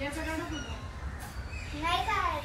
नहीं खाया